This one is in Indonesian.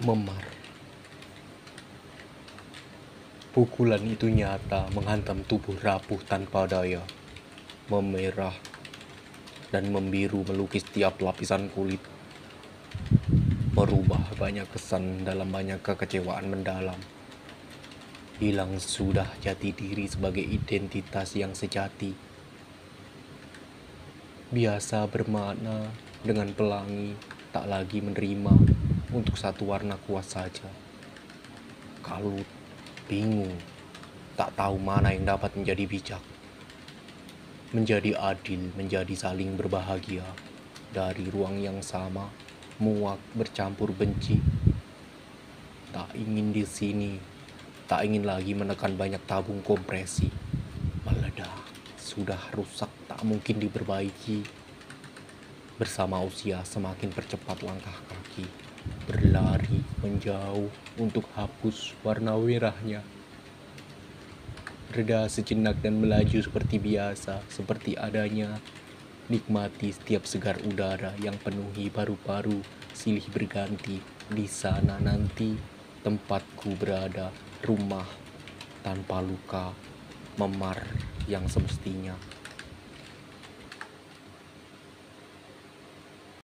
memar. Pukulan itu nyata menghantam tubuh rapuh tanpa daya, memerah dan membiru melukis tiap lapisan kulit, merubah banyak kesan dalam banyak kekecewaan mendalam. Hilang sudah jati diri sebagai identitas yang sejati. Biasa bermakna dengan pelangi, tak lagi menerima untuk satu warna kuas saja. Kalut, bingung, tak tahu mana yang dapat menjadi bijak. Menjadi adil, menjadi saling berbahagia. Dari ruang yang sama, muak bercampur benci. Tak ingin di sini, tak ingin lagi menekan banyak tabung kompresi. Meledak, sudah rusak, tak mungkin diperbaiki. Bersama usia semakin percepat langkah kaki berlari menjauh untuk hapus warna merahnya. Reda sejenak dan melaju seperti biasa, seperti adanya. Nikmati setiap segar udara yang penuhi paru-paru, silih berganti. Di sana nanti tempatku berada, rumah tanpa luka, memar yang semestinya.